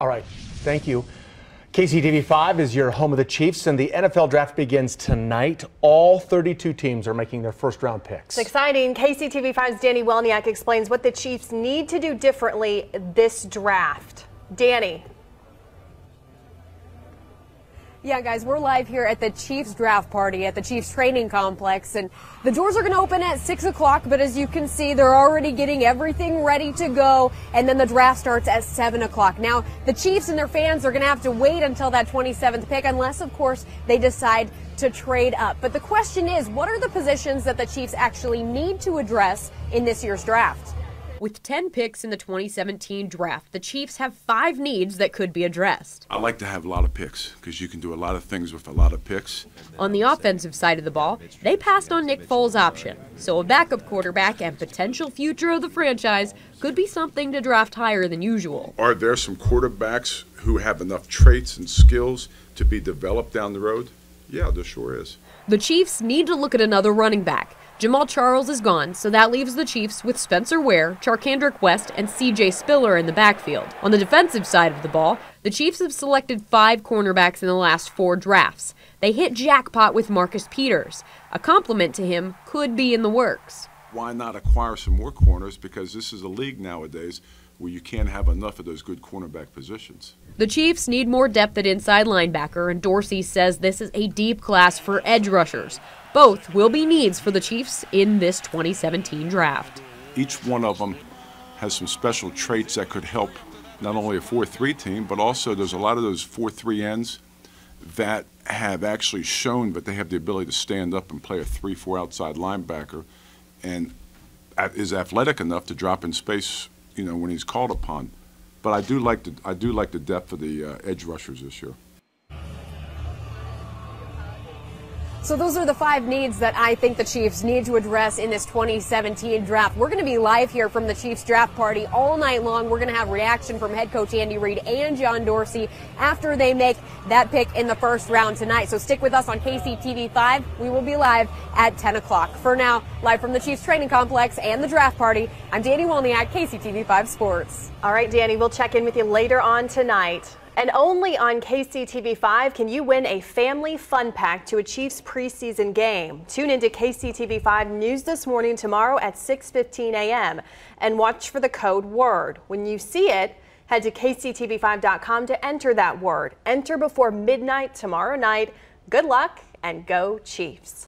All right, thank you. KCTV5 is your home of the Chiefs, and the NFL draft begins tonight. All 32 teams are making their first round picks. It's exciting. KCTV5's Danny Welniak explains what the Chiefs need to do differently this draft. Danny. Yeah, guys, we're live here at the Chiefs draft party at the Chiefs training complex, and the doors are going to open at 6 o'clock, but as you can see, they're already getting everything ready to go, and then the draft starts at 7 o'clock. Now, the Chiefs and their fans are going to have to wait until that 27th pick, unless, of course, they decide to trade up. But the question is, what are the positions that the Chiefs actually need to address in this year's draft? With 10 picks in the 2017 draft, the Chiefs have five needs that could be addressed. I like to have a lot of picks because you can do a lot of things with a lot of picks. On the offensive side of the ball, they passed on Nick Foles' option, so a backup quarterback and potential future of the franchise could be something to draft higher than usual. Are there some quarterbacks who have enough traits and skills to be developed down the road? Yeah, there sure is. The Chiefs need to look at another running back. Jamaal Charles is gone, so that leaves the Chiefs with Spencer Ware, Charcandrick West, and CJ Spiller in the backfield. On the defensive side of the ball, the Chiefs have selected five cornerbacks in the last four drafts. They hit jackpot with Marcus Peters. A complement to him could be in the works. Why not acquire some more corners? Because this is a league nowadays where you can't have enough of those good cornerback positions. The Chiefs need more depth at inside linebacker, and Dorsey says this is a deep class for edge rushers. Both will be needs for the Chiefs in this 2017 draft. Each one of them has some special traits that could help not only a 4 3 team, but also there's a lot of those 4 3 ends that have actually shown that they have the ability to stand up and play a 3 4 outside linebacker and is athletic enough to drop in space you know, when he's called upon. But I do like the I do like the depth of the uh, edge rushers this year. So those are the five needs that I think the Chiefs need to address in this 2017 draft. We're going to be live here from the Chiefs draft party all night long. We're going to have reaction from head coach Andy Reid and John Dorsey after they make that pick in the first round tonight. So stick with us on KCTV5. We will be live at 10 o'clock. For now, live from the Chiefs training complex and the draft party, I'm Danny Welniak, KCTV5 Sports. All right, Danny, we'll check in with you later on tonight. And only on KCTV5 can you win a family fun pack to a Chiefs preseason game. Tune into KCTV5 News this morning tomorrow at 6:15 a.m. and watch for the code WORD. When you see it, head to kctv5.com to enter that word. Enter before midnight tomorrow night. Good luck and go Chiefs.